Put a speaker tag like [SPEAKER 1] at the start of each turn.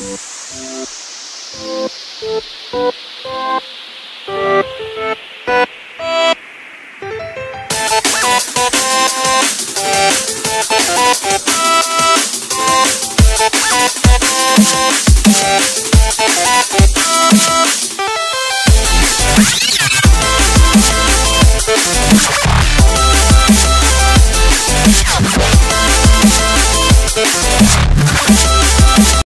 [SPEAKER 1] Thank you.